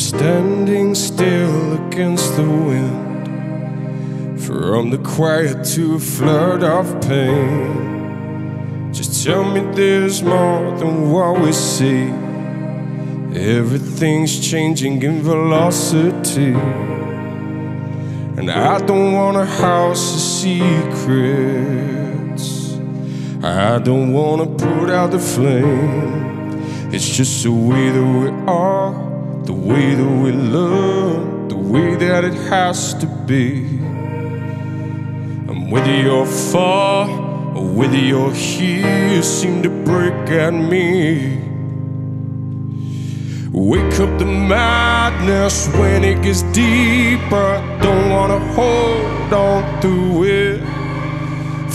still against the wind. From the quiet to a flood of pain. Just tell me there's more than what we see. Everything's changing in velocity. And I don't want a house of secrets. I don't wanna put out the flame. It's just the way that we are, the way that we love, the way that it has to be. And whether you're far or whether you're here, you seem to break at me. Wake up the madness when it gets deeper. Don't wanna hold on to it.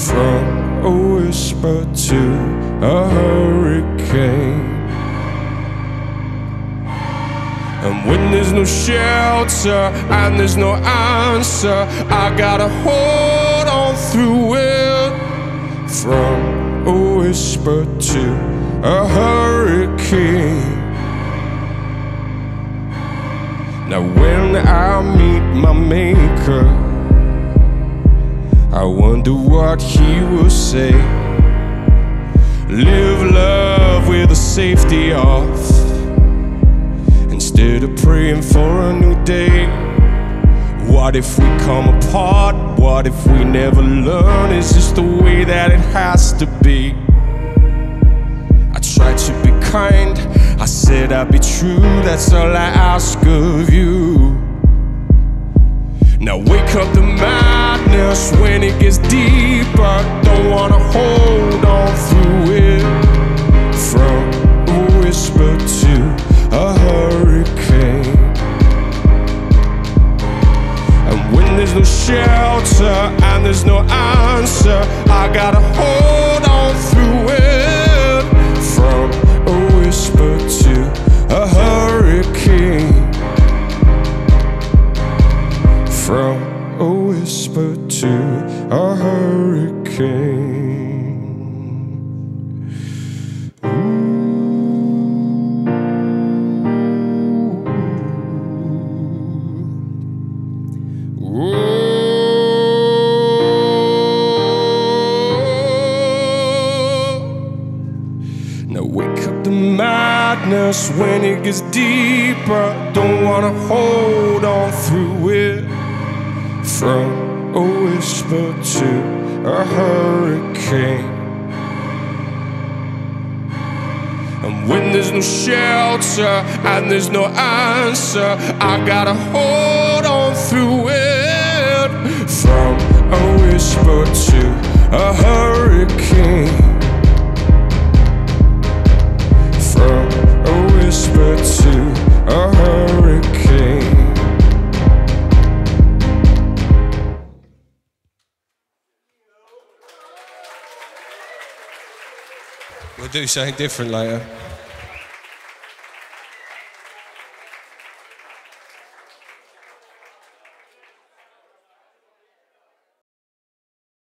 From a whisper to a hurricane. And when there's no shelter and there's no answer, I gotta hold on through it. From a whisper to a hurricane. Now, when I meet my maker, I wonder what he will say. Live love with the safety off instead of praying for a new day. What if we come apart? What if we never learn? Is this the way that it has to be? I tried to be kind, I said I'd be true, that's all I ask of you. Now wake up the madness when it gets deeper. Gotta hold on through it. From a whisper to a hurricane. From a whisper to a hurricane. Now wake up the madness when it gets deeper. Don't wanna hold on through it. From a whisper to a hurricane. And when there's no shelter and there's no answer, I gotta hold on through it. We'll do something different later.